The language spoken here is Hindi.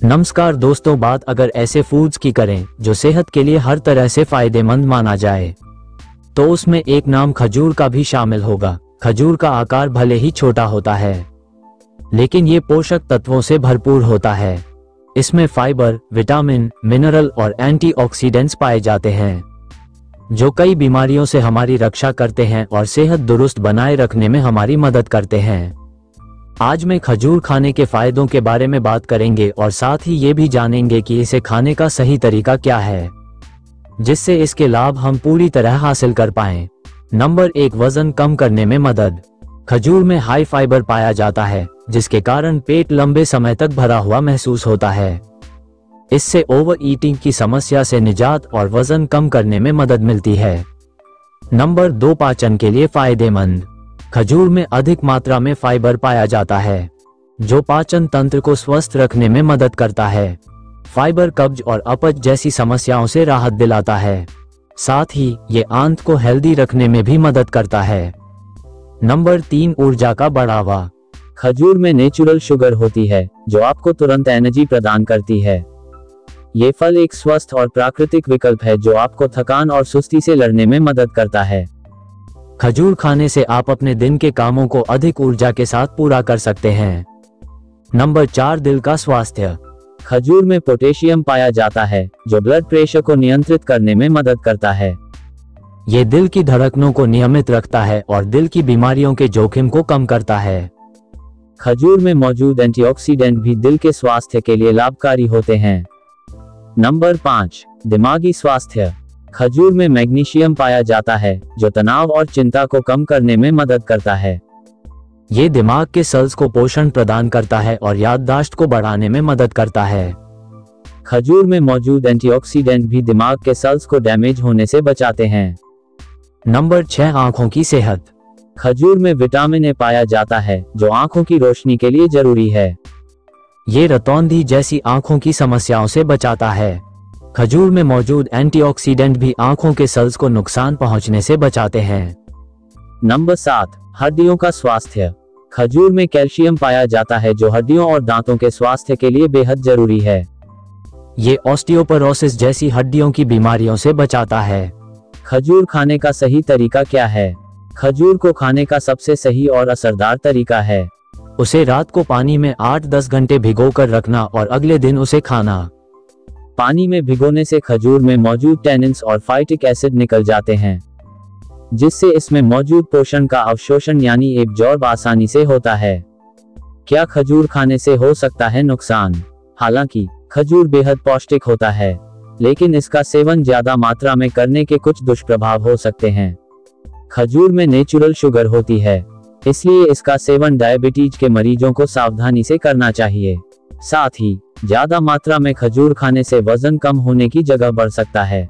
नमस्कार दोस्तों, बात अगर ऐसे फूड्स की करें, जो सेहत के लिए हर तरह से फ़ायदेमंद माना जाए तो उसमें एक नाम खजूर का भी शामिल होगा। खजूर का आकार भले ही छोटा होता है, लेकिन ये पोषक तत्वों से भरपूर होता है। इसमें फाइबर, विटामिन, मिनरल और एंटीऑक्सीडेंट्स पाए जाते हैं, जो कई बीमारियों से हमारी रक्षा करते हैं और सेहत दुरुस्त बनाए रखने में हमारी मदद करते हैं। आज मैं खजूर खाने के फायदों के बारे में बात करेंगे और साथ ही ये भी जानेंगे कि इसे खाने का सही तरीका क्या है, जिससे इसके लाभ हम पूरी तरह हासिल कर पाए। नंबर एक, वज़न कम करने में मदद। खजूर में हाई फाइबर पाया जाता है, जिसके कारण पेट लंबे समय तक भरा हुआ महसूस होता है। इससे ओवर ईटिंग की समस्या से निजात और वज़न कम करने में मदद मिलती है। नंबर दो, पाचन के लिए फ़ायदेमंद। खजूर में अधिक मात्रा में फाइबर पाया जाता है, जो पाचन तंत्र को स्वस्थ रखने में मदद करता है। फाइबर कब्ज और अपच जैसी समस्याओं से राहत दिलाता है। साथ ही, ये आंत को हेल्दी रखने में भी मदद करता है। नंबर तीन, ऊर्जा का बढ़ावा। खजूर में नेचुरल शुगर होती है, जो आपको तुरंत एनर्जी प्रदान करती है। ये फल एक स्वस्थ और प्राकृतिक विकल्प है, जो आपको थकान और सुस्ती से लड़ने में मदद करता है। खजूर खाने से आप अपने दिन के कामों को अधिक ऊर्जा के साथ पूरा कर सकते हैं। नंबर चार, दिल का स्वास्थ्य। खजूर में पोटेशियम पाया जाता है, जो ब्लड प्रेशर को नियंत्रित करने में मदद करता है। ये दिल की धड़कनों को नियमित रखता है और दिल की बीमारियों के जोखिम को कम करता है। खजूर में मौजूद एंटीऑक्सीडेंट भी दिल के स्वास्थ्य के लिए लाभकारी होते हैं। नंबर पाँच, दिमागी स्वास्थ्य। खजूर में मैग्नीशियम पाया जाता है, जो तनाव और चिंता को कम करने में मदद करता है। ये दिमाग के सेल्स को पोषण प्रदान करता है और याददाश्त को बढ़ाने में मदद करता है। खजूर में मौजूद एंटीऑक्सीडेंट भी दिमाग के सेल्स को डैमेज होने से बचाते हैं। नंबर छह, आँखों की सेहत। खजूर में विटामिन ए पाया जाता है, जो आँखों की रोशनी के लिए ज़रूरी है। ये रतौंधी जैसी आँखों की समस्याओं से बचाता है। खजूर में मौजूद एंटीऑक्सीडेंट भी आँखों के सेल्स को नुकसान पहुँचने से बचाते हैं। नंबर सात, हड्डियों का स्वास्थ्य। खजूर में कैल्शियम पाया जाता है जो हड्डियों और दांतों के स्वास्थ्य के लिए बेहद ज़रूरी है। ये ऑस्टियोपोरोसिस जैसी हड्डियों की बीमारियों से बचाता है। खजूर खाने का सही तरीका क्या है? खजूर को खाने का सबसे सही और असरदार तरीका है। उसे रात को पानी में 8-10 घंटे भिगोकर रखना और अगले दिन उसे खाना। पानी में भिगोने से खजूर में मौजूद टेनिन्स और फाइटिक एसिड निकल जाते हैं। जिससे इसमें मौजूद पोषण का अवशोषण यानी एब्जॉर्ब आसानी से होता है। क्या खजूर खाने से हो सकता है नुकसान? हालाँकि, खजूर बेहद पौष्टिक होता है, लेकिन इसका सेवन ज़्यादा मात्रा में करने के कुछ दुष्प्रभाव हो सकते हैं। खजूर में नेचुरल शुगर होती है, इसलिए इसका सेवन डायबिटीज़ के मरीजों को सावधानी से करना चाहिए। साथ ही, ज़्यादा मात्रा में खजूर खाने से वज़न कम होने की जगह बढ़ सकता है।